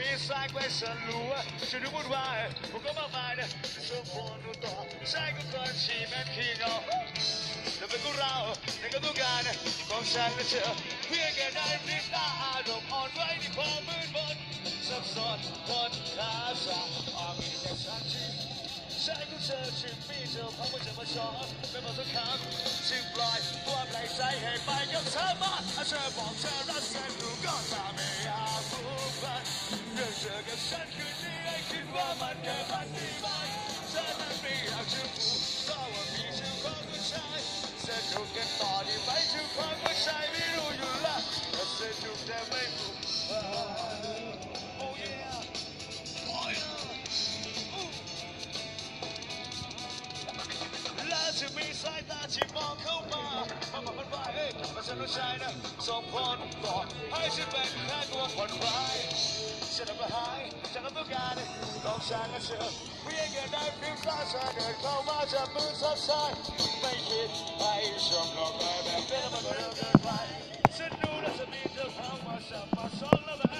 มีแสงไฟสลัวฉันดูวุ่นวายผมก็มากมายนะส่วนฝนดูต่อใช่ก็คนชีแม่ขี้เหงาแต่เป็นกูเราในกระตุ้การของฉันและเธอเพียงแค่ได้พริบตาอารมณ์อ่อนไหวในความมืดมนสับสนคนขาสาออกมีแต่ฉันที่ใช่ก็เธอชิมมีเธอเพราะว่าจะมาสอนไม่บอกสักคำจึงปล่อยความในใจให้ไปกับเธอมาเธอบอกเธอรักฉันรู้ก็ตามไม่อยาก เธอกับฉันคืนนี้ให้คิดว่ามันแค่พันที่ไหมฉันนั้นไม่อยากจะพูดเพราะว่ามีชื่อของผู้ชายสนุกกันต่อดีไหมชื่อของผู้ชายไม่รู้อยู่ละแต่สนุกแต่ไม่พูด Oh yeah Oh yeah และจะมีสายตาที่มองเข้ามามาบอกกันว่าเฮ้ยมันฉันรู้ใจนะส่งผลต่อให้ฉันเป็นแค่ตัวคนร้าย set up a high, set up a god, go sang a sir. We ain't got no I got cold outside. Make it, some grab bit of a girl, good life. My soul never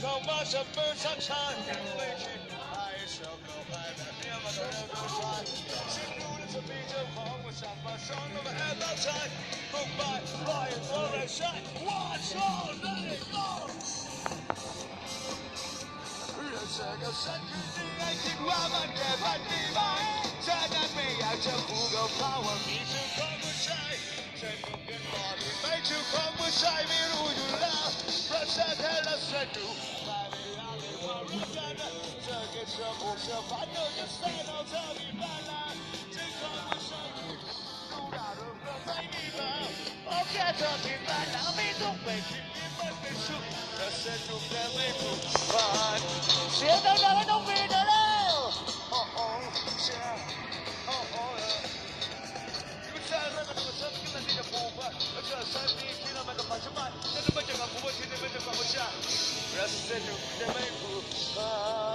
go watch a bird sunshine. I shall go by the near my river side. She knew it's a beach of home with some by song of a head outside. By, by and shot. Watch all night long. I do. I know you said get back. I'll be the way. I said, to find. See, I don't know, I don't mean. มา